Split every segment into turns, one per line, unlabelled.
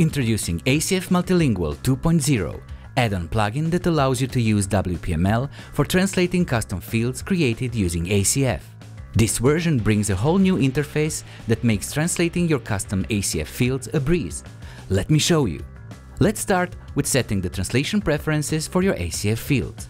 Introducing ACF Multilingual 2.0, add-on plugin that allows you to use WPML for translating custom fields created using ACF. This version brings a whole new interface that makes translating your custom ACF fields a breeze. Let me show you. Let's start with setting the translation preferences for your ACF fields.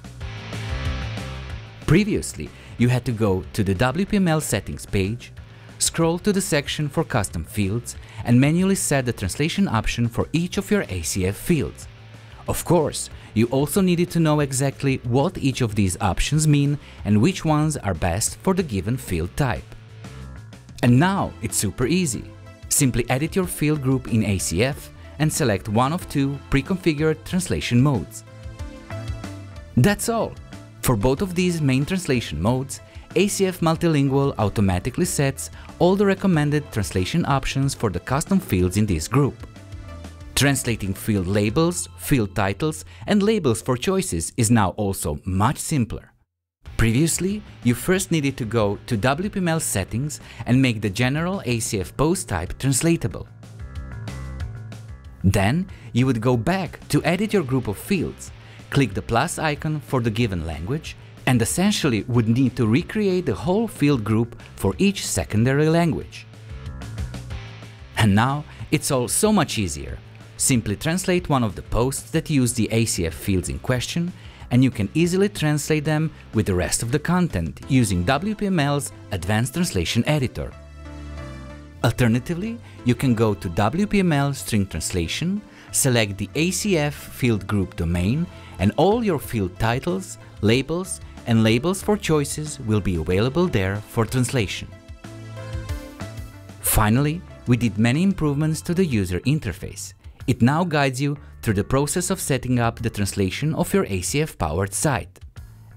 Previously, you had to go to the WPML settings page, scroll to the section for custom fields and manually set the translation option for each of your ACF fields. Of course, you also needed to know exactly what each of these options mean and which ones are best for the given field type. And now it's super easy. Simply edit your field group in ACF and select one of two pre-configured translation modes. That's all! For both of these main translation modes, ACF Multilingual automatically sets all the recommended translation options for the custom fields in this group. Translating field labels, field titles and labels for choices is now also much simpler. Previously, you first needed to go to WPML settings and make the general ACF post type translatable. Then, you would go back to edit your group of fields, click the plus icon for the given language and essentially would need to recreate the whole field group for each secondary language. And now it's all so much easier. Simply translate one of the posts that use the ACF fields in question and you can easily translate them with the rest of the content using WPML's Advanced Translation Editor. Alternatively, you can go to WPML String Translation, select the ACF field group domain and all your field titles, labels and labels for choices will be available there for translation. Finally, we did many improvements to the user interface. It now guides you through the process of setting up the translation of your ACF-powered site.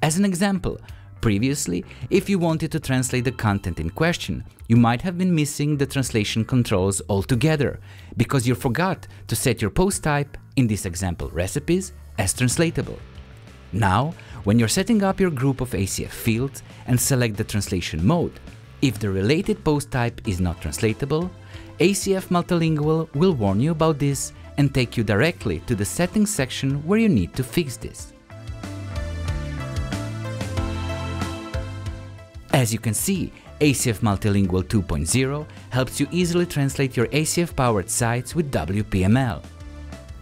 As an example, previously, if you wanted to translate the content in question, you might have been missing the translation controls altogether because you forgot to set your post type, in this example recipes, as translatable. Now, when you're setting up your group of ACF fields and select the translation mode, if the related post type is not translatable, ACF Multilingual will warn you about this and take you directly to the settings section where you need to fix this. As you can see, ACF Multilingual 2.0 helps you easily translate your ACF-powered sites with WPML.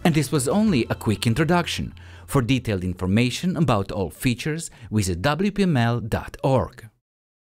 And this was only a quick introduction. For detailed information about all features, visit wpml.org.